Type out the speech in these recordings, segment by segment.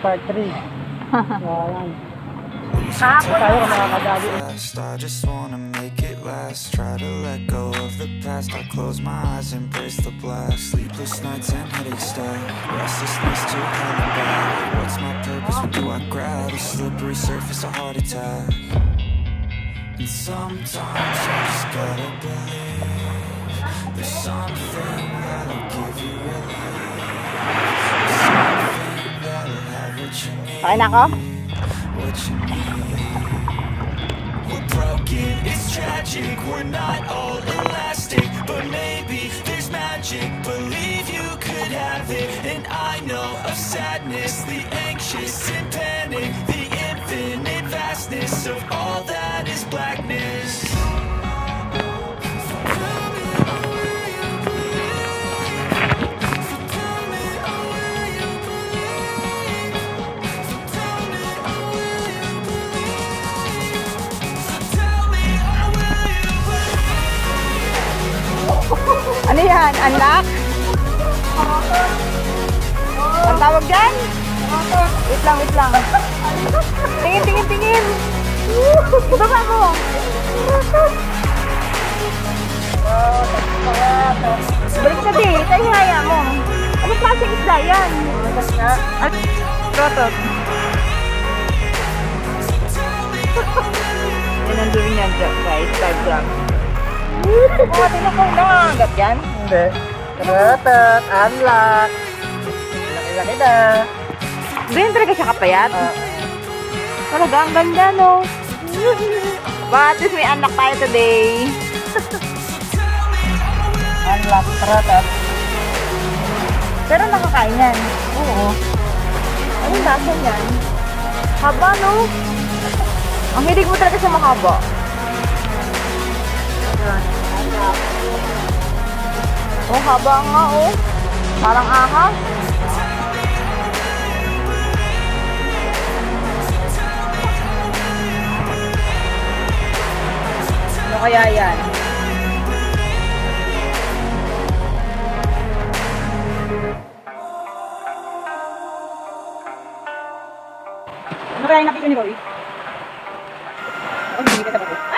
part 3. Ayan. Kahapon Tayo makakadali. I just wanna make it last. Try to let go of the past. I close my eyes, embrace the blast. Sleepless nights and headaches stack. Restlessness to hell and back. What's my purpose? What do I grab? A slippery surface, a heart attack. And sometimes you just gotta the infinite vastness of all that is blackness. Yan? Unlock? Ang tawag dyan? Wait lang, wait lang. Tingin, tingin, tingin. Ibaba mo. Balik ka di. Tayo haya mo. Ano klaseng isda yan? At, rotot. Yan ang dumi niyan, guys. 5 grams. Oh, tingnan ko lang. Gat yan? Hindi. Ratat, unlock. Laki-laki na. Ganyan talaga siya kapayat? Ah. Talaga, ang ganda, no? But at least may anak tayo today. Unlock, ratat. Pero nakakain yan. Oo. Anong lasa niyan? Haba, no? Ang hilig mo talaga sa mahaba. Oh, haba nga, oh. Parang ahas. Ano kaya yan? Ano kaya yung nakita ni Roy? Oh, hindi ka tapos. Ay,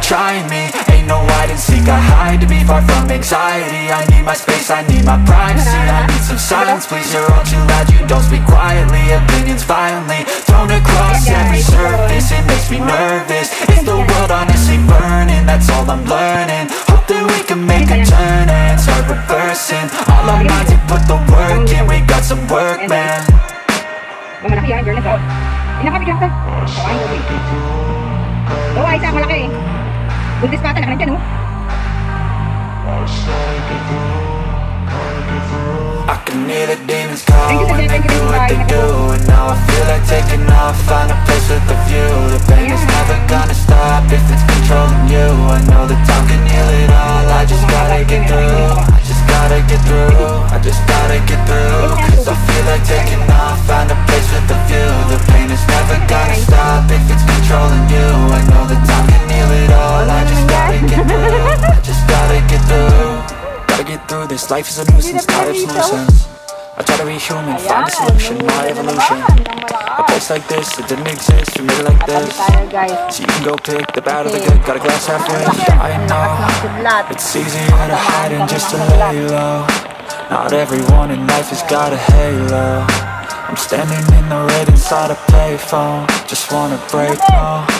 trying me. Ain't no hide and seek, I hide to be far from anxiety. I need my space, I need my privacy. I need some silence, please, you're all too loud You don't speak quietly, opinions violently Thrown across every surface, it makes me nervous. Is the world honestly burning, that's all I'm learning. Hope that we can make a turn and start reversing. All our minds and put the work in, we got some work, man. Mga malaki yan, Jordan. Ay, nakapigyan ka. Kawain mo. Oo, ay, isa, malaki. Buntis pa ata, nakanan dyan, oh. I can hear the demons call when they do what they do And now I feel like taking off, find a place with a view The pain is never gonna stop if it's controlling you I know time can heal it life is a nuisance, tired of solutions I try to be human, find a solution, my evolution. A place like this, it didn't exist, we made it like this. So you can go pick the bad or the good, got a glass half full I know, it's easier to hide than just to lay low Not everyone in life has got a halo. I'm standing in the red inside a payphone Just wanna break, no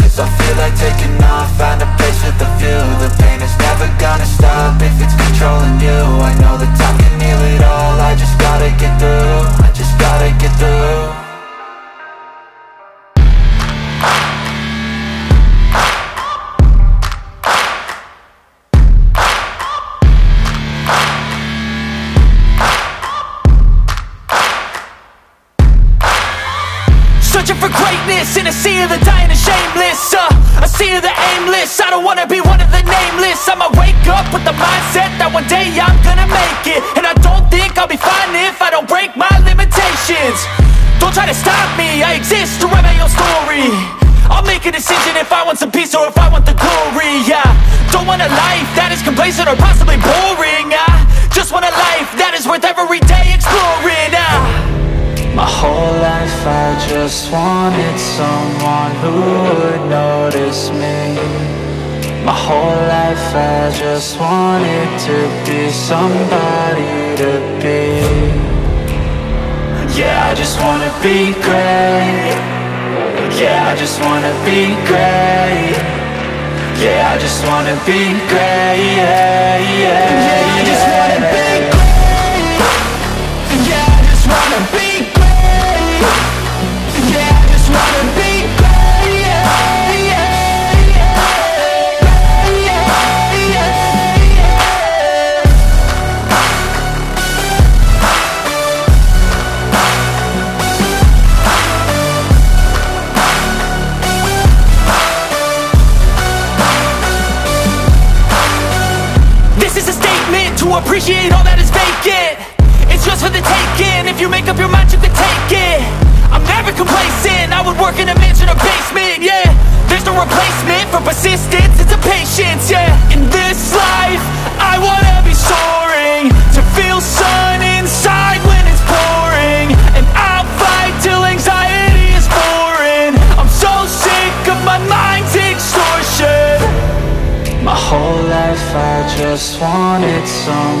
complacent or possibly boring I just want a life that is worth every day exploring ah. My whole life I just wanted someone who would notice me. My whole life I just wanted to be somebody to be. Yeah, I just wanna be great. Yeah, I just wanna be great Yeah, I just wanna be great Yeah, yeah, yeah, I just wanna be great. Yeah, I just wanna be great appreciate all that is vacant. It's just for the taking, if you make up your mind you can take it. I'm never complacent, I would work in a mansion or basement, yeah. There's no replacement for persistence, it's a patience, yeah. In this life, I wanna be soaring. To feel sun inside when it's pouring. And I'll fight till anxiety is foreign I'm so sick of my mind's extortion. My whole life I just wanted someone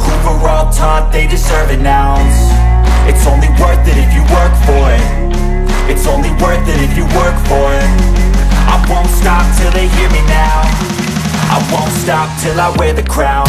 Who were all taught they deserve an ounce. It's only worth it if you work for it. It's only worth it if you work for it. I won't stop till they hear me now. I won't stop till I wear the crown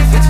if it's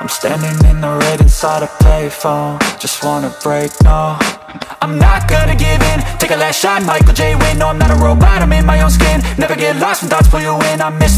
I'm standing in the red inside a payphone. Just wanna break, no. I'm not gonna give in. Take a last shot, Michael J. Win No, I'm not a robot, I'm in my own skin. Never get lost when thoughts pull you in. I miss